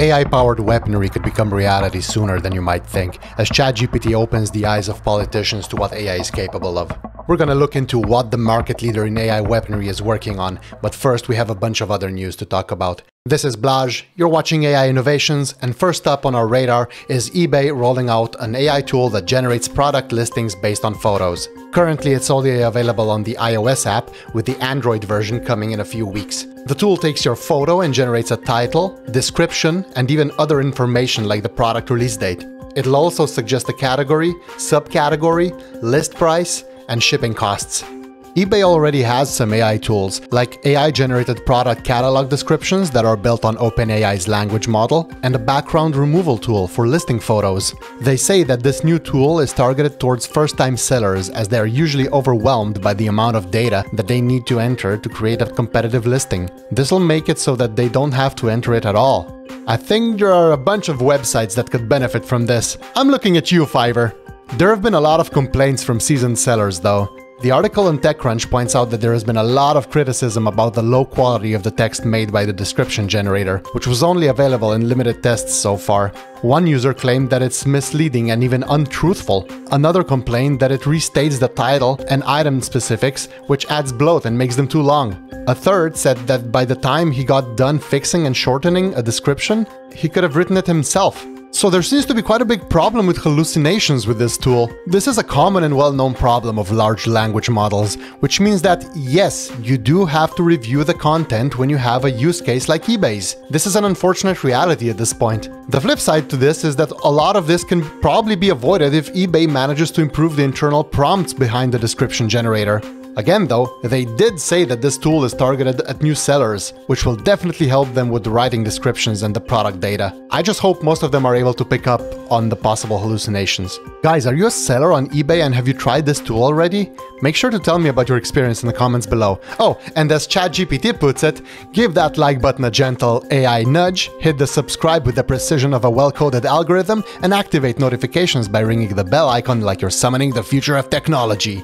AI-powered weaponry could become reality sooner than you might think, as ChatGPT opens the eyes of politicians to what AI is capable of. We're gonna look into what the market leader in AI weaponry is working on, but first we have a bunch of other news to talk about. This is Blaž, you're watching AI Innovations, and first up on our radar is eBay rolling out an AI tool that generates product listings based on photos. Currently it's only available on the iOS app, with the Android version coming in a few weeks. The tool takes your photo and generates a title, description, and even other information like the product release date. It'll also suggest a category, subcategory, list price, and shipping costs eBay already has some AI tools, like AI-generated product catalog descriptions that are built on OpenAI's language model, and a background removal tool for listing photos. They say that this new tool is targeted towards first-time sellers as they are usually overwhelmed by the amount of data that they need to enter to create a competitive listing. This'll make it so that they don't have to enter it at all. I think there are a bunch of websites that could benefit from this. I'm looking at you, Fiverr. There have been a lot of complaints from seasoned sellers though. The article on TechCrunch points out that there has been a lot of criticism about the low quality of the text made by the description generator, which was only available in limited tests so far. One user claimed that it's misleading and even untruthful. Another complained that it restates the title and item specifics, which adds bloat and makes them too long. A third said that by the time he got done fixing and shortening a description, he could have written it himself. So there seems to be quite a big problem with hallucinations with this tool. This is a common and well-known problem of large language models, which means that yes, you do have to review the content when you have a use case like eBay's. This is an unfortunate reality at this point. The flip side to this is that a lot of this can probably be avoided if eBay manages to improve the internal prompts behind the description generator. Again though, they did say that this tool is targeted at new sellers, which will definitely help them with the writing descriptions and the product data. I just hope most of them are able to pick up on the possible hallucinations. Guys, are you a seller on eBay and have you tried this tool already? Make sure to tell me about your experience in the comments below. Oh, and as ChatGPT puts it, give that like button a gentle AI nudge, hit the subscribe with the precision of a well-coded algorithm, and activate notifications by ringing the bell icon like you're summoning the future of technology.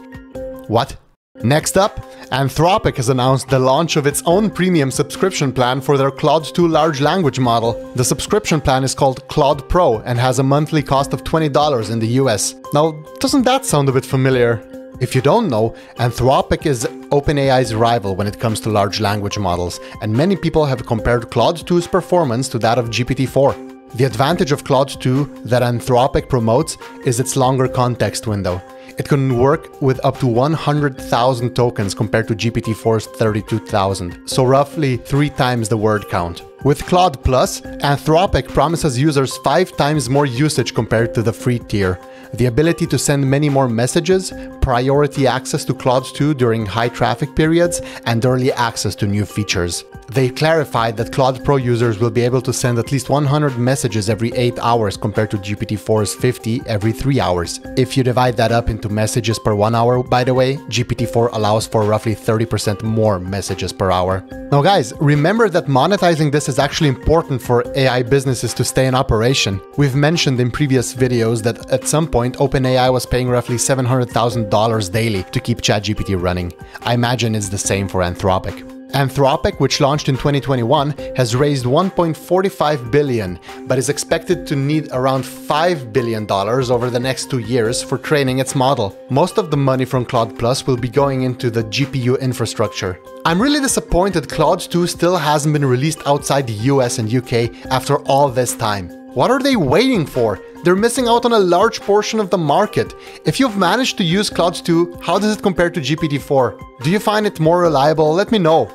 What? Next up, Anthropic has announced the launch of its own premium subscription plan for their Claude 2 large language model. The subscription plan is called Claude Pro and has a monthly cost of $20 in the US. Now, doesn't that sound a bit familiar? If you don't know, Anthropic is OpenAI's rival when it comes to large language models, and many people have compared Claude 2's performance to that of GPT-4. The advantage of Claude 2 that Anthropic promotes is its longer context window. It can work with up to 100,000 tokens compared to GPT-4's 32,000, so roughly three times the word count. With Claude Plus, Anthropic promises users five times more usage compared to the free tier, the ability to send many more messages, priority access to Claude 2 during high traffic periods, and early access to new features. They clarified that Claude Pro users will be able to send at least 100 messages every 8 hours compared to GPT-4's 50 every 3 hours. If you divide that up into messages per 1 hour, by the way, GPT-4 allows for roughly 30% more messages per hour. Now guys, remember that monetizing this is actually important for AI businesses to stay in operation. We've mentioned in previous videos that at some point OpenAI was paying roughly $700,000 daily to keep ChatGPT running. I imagine it's the same for Anthropic. Anthropic, which launched in 2021, has raised 1.45 billion, but is expected to need around 5 billion dollars over the next 2 years for training its model. Most of the money from Claude Plus will be going into the GPU infrastructure. I'm really disappointed Claude 2 still hasn't been released outside the US and UK after all this time. What are they waiting for? They're missing out on a large portion of the market. If you've managed to use Claude 2, how does it compare to GPT-4? Do you find it more reliable? Let me know.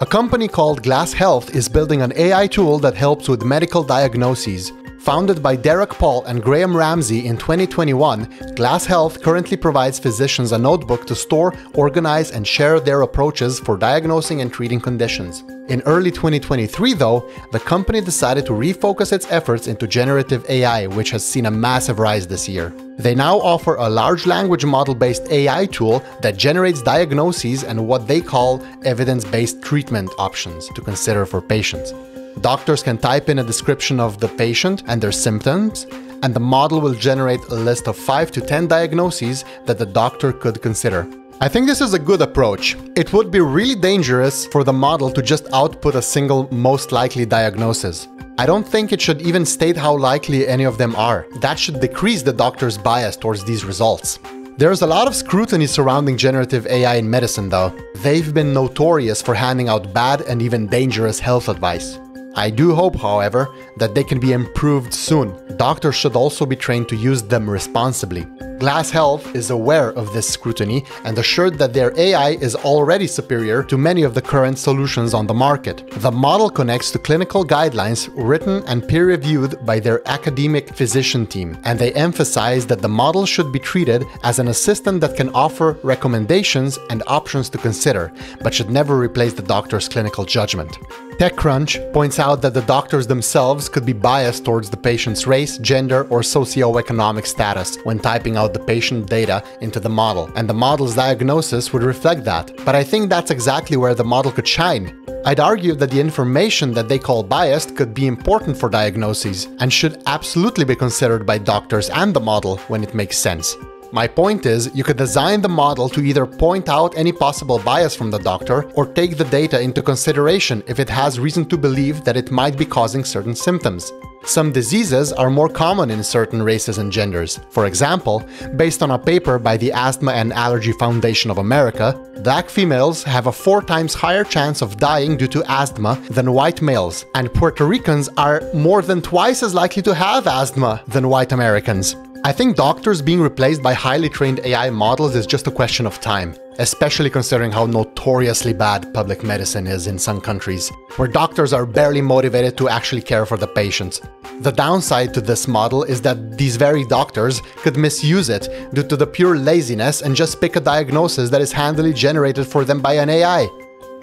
A company called Glass Health is building an AI tool that helps with medical diagnoses. Founded by Dereck Paul and Graham Ramsey in 2021, Glass Health currently provides physicians a notebook to store, organize, and share their approaches for diagnosing and treating conditions. In early 2023, though, the company decided to refocus its efforts into generative AI, which has seen a massive rise this year. They now offer a large language model based AI tool that generates diagnoses and what they call evidence based treatment options to consider for patients. Doctors can type in a description of the patient and their symptoms, and the model will generate a list of 5 to 10 diagnoses that the doctor could consider. I think this is a good approach. It would be really dangerous for the model to just output a single most likely diagnosis. I don't think it should even state how likely any of them are. That should decrease the doctor's bias towards these results. There's a lot of scrutiny surrounding generative AI in medicine though. They've been notorious for handing out bad and even dangerous health advice. I do hope, however, that they can be improved soon. Doctors should also be trained to use them responsibly. Glass Health is aware of this scrutiny and assured that their AI is already superior to many of the current solutions on the market. The model connects to clinical guidelines written and peer-reviewed by their academic physician team, and they emphasize that the model should be treated as an assistant that can offer recommendations and options to consider, but should never replace the doctor's clinical judgment. TechCrunch points out that the doctors themselves could be biased towards the patient's race, gender, or socioeconomic status when typing out the patient data into the model, and the model's diagnosis would reflect that. But I think that's exactly where the model could shine. I'd argue that the information that they call biased could be important for diagnoses and should absolutely be considered by doctors and the model when it makes sense. My point is, you could design the model to either point out any possible bias from the doctor or take the data into consideration if it has reason to believe that it might be causing certain symptoms. Some diseases are more common in certain races and genders. For example, based on a paper by the Asthma and Allergy Foundation of America, black females have a four times higher chance of dying due to asthma than white males, and Puerto Ricans are more than twice as likely to have asthma than white Americans. I think doctors being replaced by highly trained AI models is just a question of time, especially considering how notoriously bad public medicine is in some countries, where doctors are barely motivated to actually care for the patients. The downside to this model is that these very doctors could misuse it due to the pure laziness and just pick a diagnosis that is handily generated for them by an AI.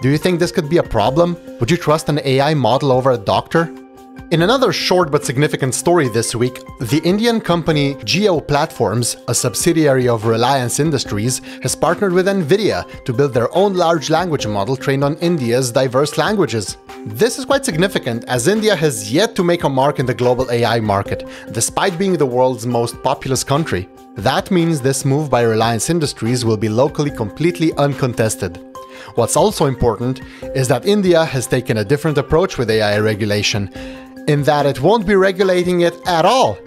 Do you think this could be a problem? Would you trust an AI model over a doctor? In another short but significant story this week, the Indian company Jio Platforms, a subsidiary of Reliance Industries, has partnered with Nvidia to build their own large language model trained on India's diverse languages. This is quite significant as India has yet to make a mark in the global AI market, despite being the world's most populous country. That means this move by Reliance Industries will be locally completely uncontested. What's also important is that India has taken a different approach with AI regulation in that it won't be regulating it at all.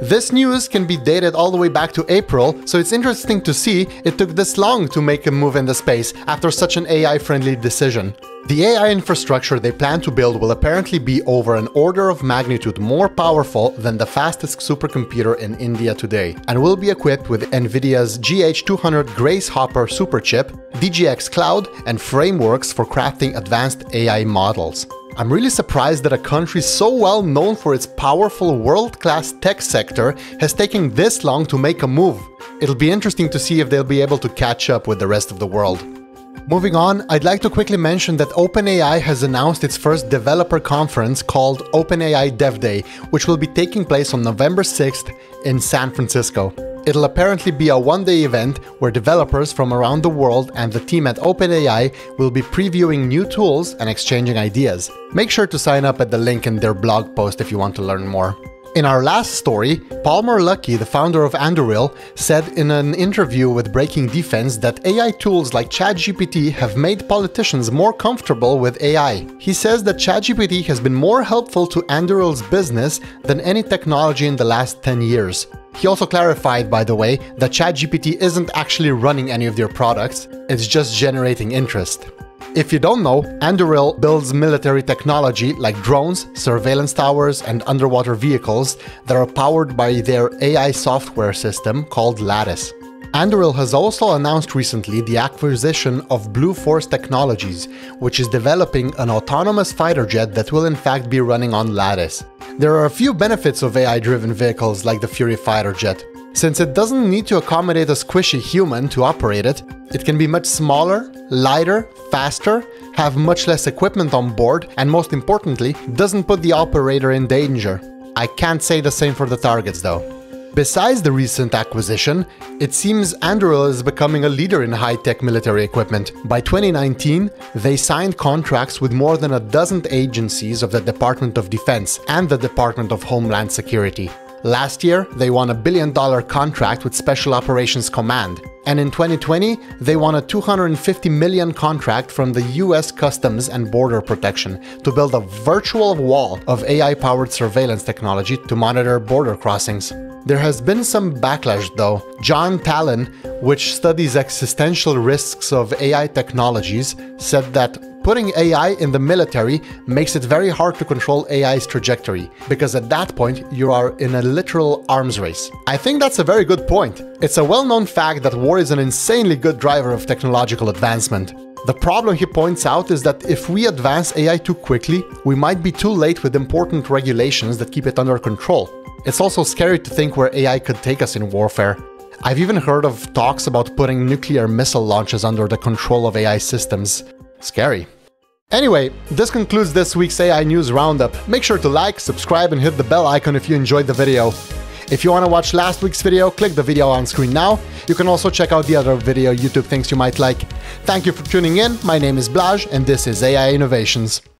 This news can be dated all the way back to April, so it's interesting to see it took this long to make a move in the space after such an AI-friendly decision. The AI infrastructure they plan to build will apparently be over an order of magnitude more powerful than the fastest supercomputer in India today, and will be equipped with NVIDIA's GH200 Grace Hopper superchip, DGX Cloud, and frameworks for crafting advanced AI models. I'm really surprised that a country so well known for its powerful world-class tech sector has taken this long to make a move. It'll be interesting to see if they'll be able to catch up with the rest of the world. Moving on, I'd like to quickly mention that OpenAI has announced its first developer conference called OpenAI Dev Day, which will be taking place on November 6th in San Francisco. It'll apparently be a one-day event where developers from around the world and the team at OpenAI will be previewing new tools and exchanging ideas. Make sure to sign up at the link in their blog post if you want to learn more. In our last story, Palmer Luckey, the founder of Anduril, said in an interview with Breaking Defense that AI tools like ChatGPT have made politicians more comfortable with AI. He says that ChatGPT has been more helpful to Anduril's business than any technology in the last 10 years. He also clarified, by the way, that ChatGPT isn't actually running any of their products, it's just generating interest. If you don't know, Anduril builds military technology like drones, surveillance towers, and underwater vehicles that are powered by their AI software system called Lattice. Anduril has also announced recently the acquisition of Blue Force Technologies, which is developing an autonomous fighter jet that will in fact be running on Lattice. There are a few benefits of AI-driven vehicles like the Fury fighter jet. Since it doesn't need to accommodate a squishy human to operate it, it can be much smaller, lighter, faster, have much less equipment on board, and most importantly, doesn't put the operator in danger. I can't say the same for the targets though. Besides the recent acquisition, it seems Anduril is becoming a leader in high-tech military equipment. By 2019, they signed contracts with more than a dozen agencies of the Department of Defense and the Department of Homeland Security. Last year, they won a billion dollar contract with Special Operations Command. And in 2020, they won a 250 million contract from the US Customs and Border Protection to build a virtual wall of AI powered surveillance technology to monitor border crossings. There has been some backlash though. Jaan Tallinn, which studies existential risks of AI technologies, said that Putting AI in the military makes it very hard to control AI's trajectory, because at that point you are in a literal arms race. I think that's a very good point. It's a well-known fact that war is an insanely good driver of technological advancement. The problem he points out is that if we advance AI too quickly, we might be too late with important regulations that keep it under control. It's also scary to think where AI could take us in warfare. I've even heard of talks about putting nuclear missile launches under the control of AI systems. Scary. Anyway, this concludes this week's AI News Roundup. Make sure to like, subscribe, and hit the bell icon if you enjoyed the video. If you want to watch last week's video, click the video on screen now. You can also check out the other video YouTube thinks you might like. Thank you for tuning in. My name is Blaž, and this is AI Innovations.